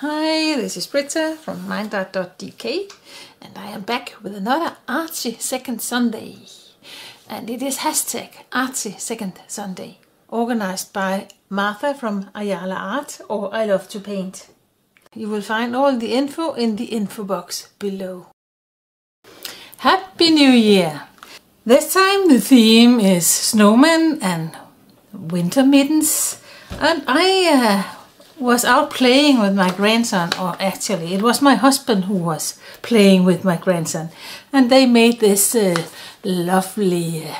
Hi, this is Britta from mindart.dk and I am back with another Artsy Second Sunday. And it is hashtag Artsy Second Sunday, organized by Martha from Ayala Art or I Love to Paint. You will find all the info in the info box below. Happy New Year! This time the theme is snowmen and winter mittens and I uh, was out playing with my grandson, or actually it was my husband who was playing with my grandson, and they made this uh, lovely uh,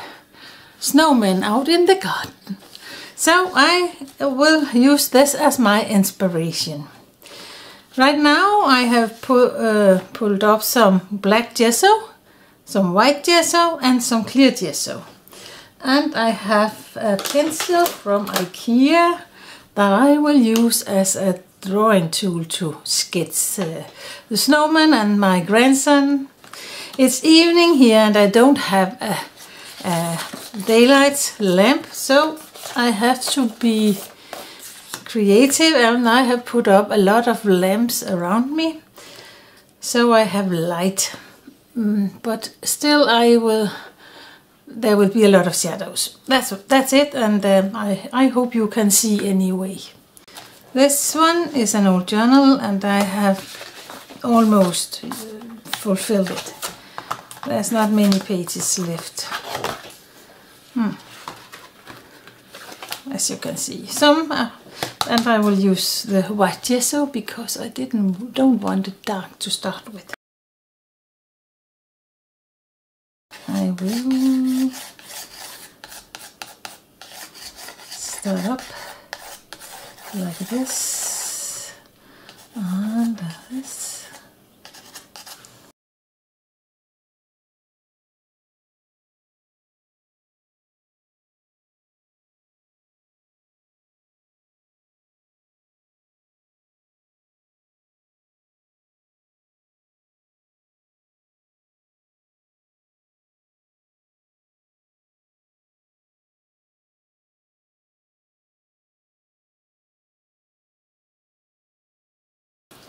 snowman out in the garden. So I will use this as my inspiration. Right now I have pu uh, pulled up some black gesso, some white gesso and some clear gesso. And I have a pencil from Ikea that I will use as a drawing tool to sketch uh, the snowman and my grandson. It's evening here and I don't have a, a daylight lamp so I have to be creative and I have put up a lot of lamps around me so I have light mm, but still I will there will be a lot of shadows. That's that's it, and um, I, I hope you can see anyway. This one is an old journal, and I have almost uh, fulfilled it. There's not many pages left. Hmm. As you can see, some, uh, and I will use the white gesso because I didn't don't want it dark to start with. I will start up like this and this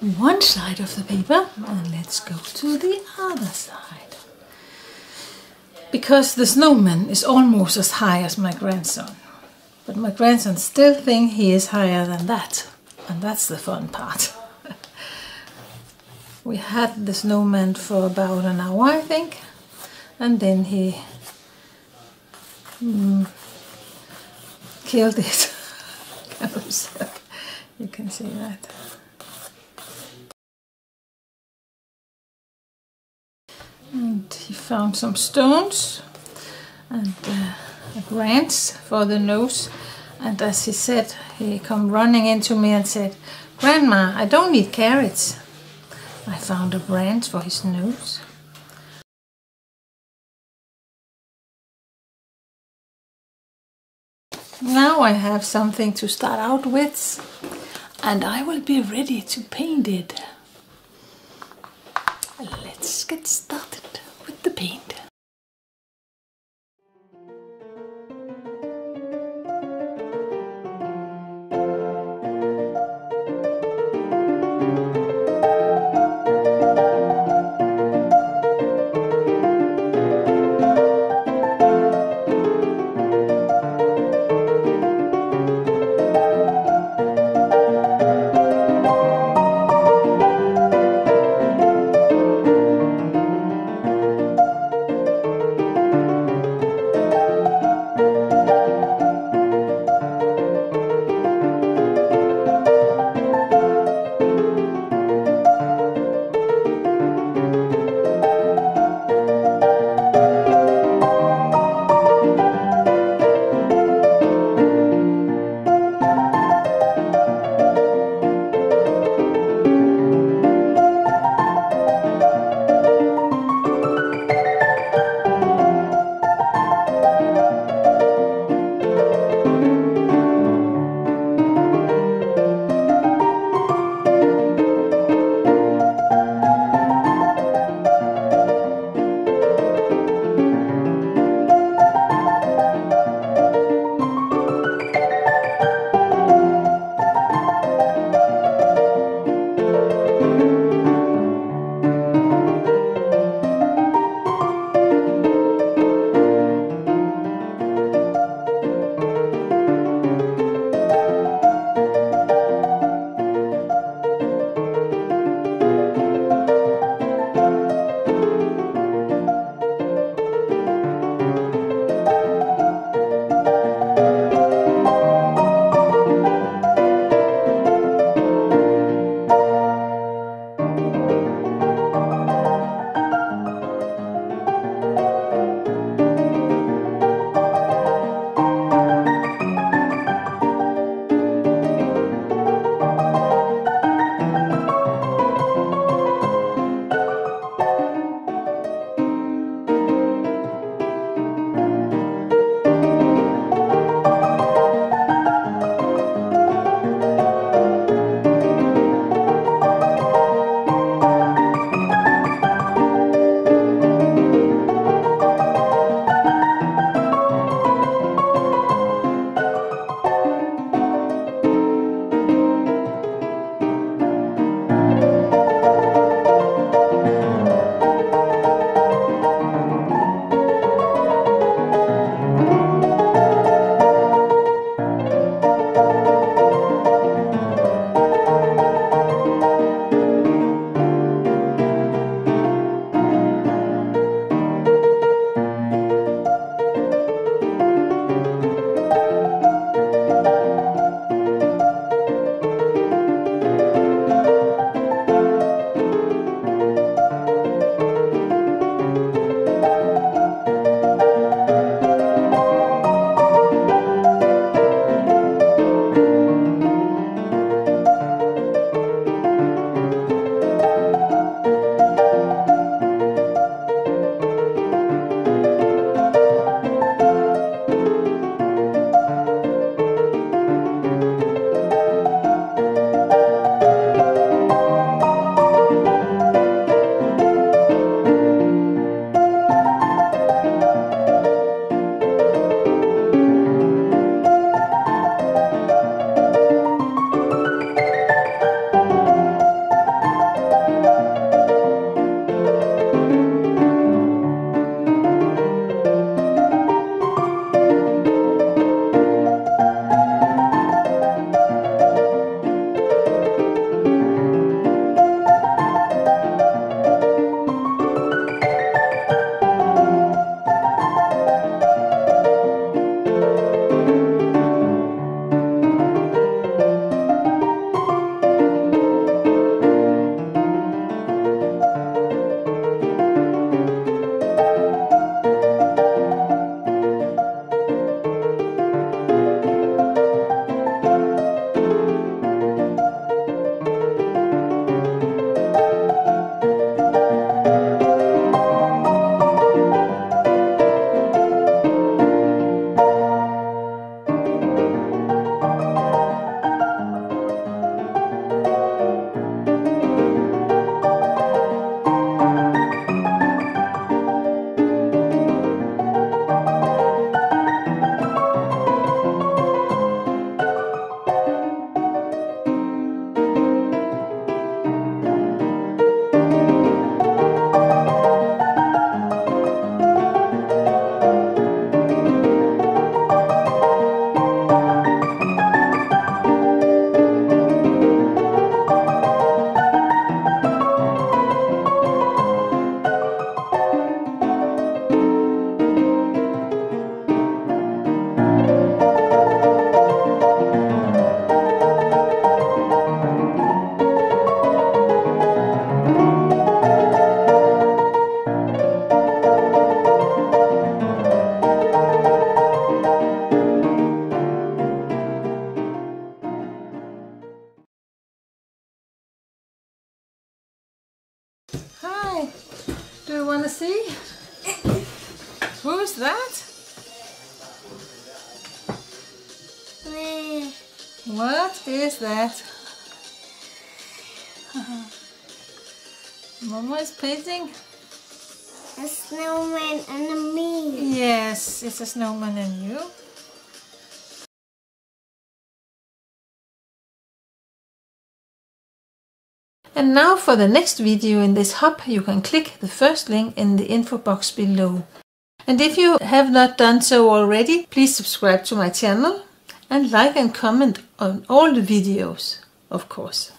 one side of the paper and let's go to the other side. Because the snowman is almost as high as my grandson. But my grandson still thinks he is higher than that. And that's the fun part. we had the snowman for about an hour, I think. And then he mm, killed it. you can see that. and he found some stones and uh, grants for the nose. And as he said he come running into me and said grandma I don't need carrots. I found a branch for his nose. Now I have something to start out with and I will be ready to paint it. Let's get started happy. With Do you wanna see? Who's that? Me. What is that? Mama is painting? A snowman and a me. Yes, it's a snowman and you. And now for the next video in this hub, you can click the first link in the info box below. And if you have not done so already, please subscribe to my channel and like and comment on all the videos, of course.